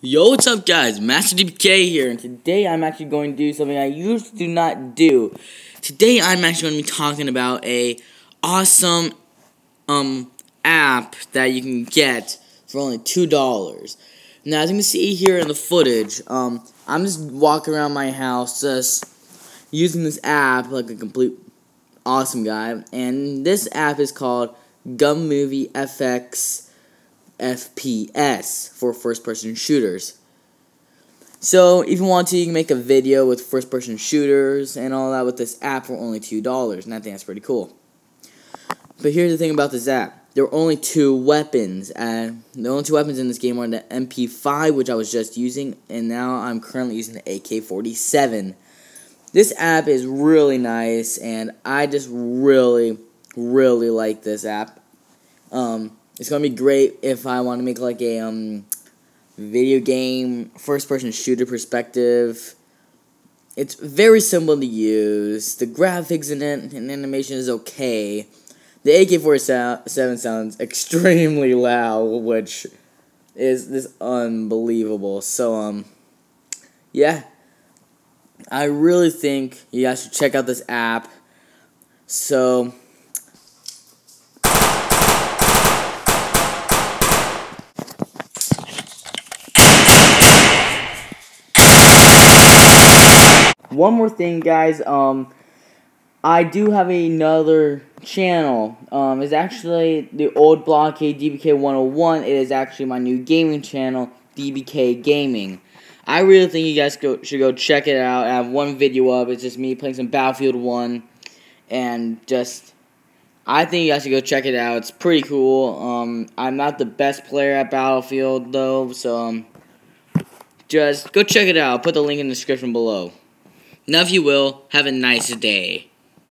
Yo, what's up, guys? Master DBK here, and today I'm actually going to do something I usually do not do. Today I'm actually going to be talking about a awesome um app that you can get for only two dollars. Now, as you can see here in the footage, um, I'm just walking around my house just using this app like a complete awesome guy, and this app is called Gun Movie FX FPS for first person shooters. So, if you want to, you can make a video with first person shooters and all that with this app for only $2, and I think that's pretty cool. But here's the thing about this app there are only two weapons, and the only two weapons in this game are the MP5, which I was just using, and now I'm currently using the AK 47. This app is really nice, and I just really, really like this app. Um, it's gonna be great if I want to make like a um, video game first person shooter perspective. It's very simple to use. The graphics in it and animation is okay. The AK-47 sounds extremely loud, which is this unbelievable. So um, yeah, I really think you guys should check out this app. So one more thing, guys. Um, I do have another channel. Um, it's actually the old blockade DBK 101. It is actually my new gaming channel, DBK Gaming. I really think you guys go, should go check it out. I have one video up. It's just me playing some Battlefield 1. And just, I think you guys should go check it out. It's pretty cool. Um, I'm not the best player at Battlefield, though. So, um, just go check it out. I'll put the link in the description below. Now, if you will, have a nice day.